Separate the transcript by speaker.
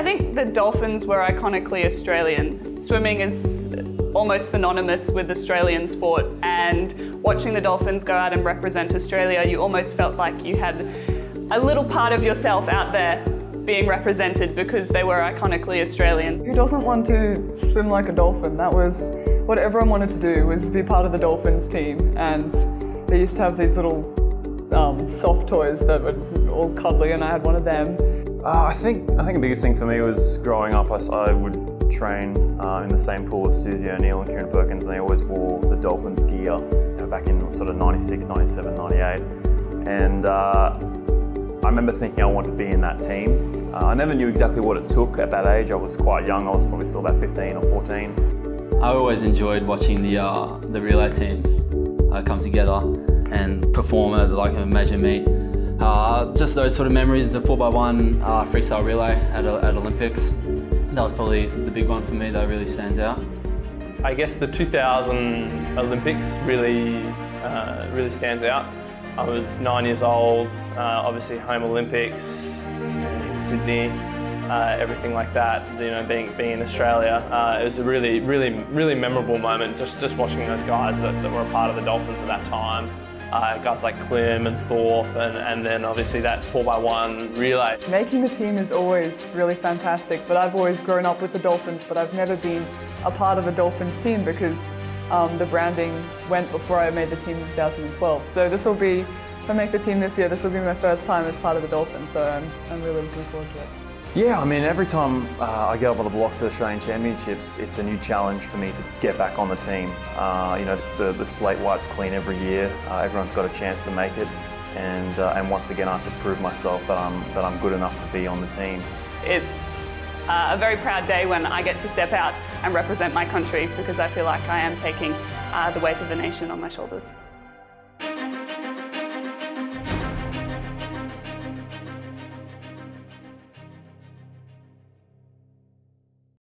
Speaker 1: I think the Dolphins were iconically Australian. Swimming is almost synonymous with Australian sport and watching the Dolphins go out and represent Australia, you almost felt like you had a little part of yourself out there being represented because they were iconically Australian.
Speaker 2: Who doesn't want to swim like a dolphin? That was what everyone wanted to do was be part of the Dolphins team and they used to have these little um, soft toys that were all cuddly and I had one of them.
Speaker 3: Uh, I think I think the biggest thing for me was growing up. I, I would train uh, in the same pool as Susie O'Neill and Kieren Perkins, and they always wore the Dolphins gear you know, back in sort of 96, 97, 98. And uh, I remember thinking I wanted to be in that team. Uh, I never knew exactly what it took at that age. I was quite young. I was probably still about 15 or 14.
Speaker 4: I always enjoyed watching the uh, the relay teams uh, come together and perform at like a major meet. Uh, just those sort of memories, the 4x1 uh, freestyle relay at, at Olympics, that was probably the big one for me that really stands out.
Speaker 5: I guess the 2000 Olympics really, uh, really stands out. I was nine years old, uh, obviously home Olympics in Sydney, uh, everything like that. You know, being being in Australia, uh, it was a really, really, really memorable moment. Just just watching those guys that, that were a part of the Dolphins at that time uh, guys like Klim and Thorpe, and, and then obviously that 4x1 relay.
Speaker 2: Making the team is always really fantastic, but I've always grown up with the Dolphins, but I've never been a part of a Dolphins team because um, the branding went before I made the team in 2012. So this will be, if I make the team this year, this will be my first time as part of the Dolphins, so I'm, I'm really looking forward to it.
Speaker 3: Yeah, I mean, every time uh, I get up on the blocks of the Australian Championships, it's a new challenge for me to get back on the team. Uh, you know, the, the slate wipes clean every year. Uh, everyone's got a chance to make it. And, uh, and once again, I have to prove myself that I'm, that I'm good enough to be on the team.
Speaker 1: It's uh, a very proud day when I get to step out and represent my country because I feel like I am taking uh, the weight of the nation on my shoulders.